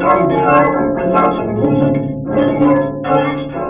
Time to have a production of videos, and extra.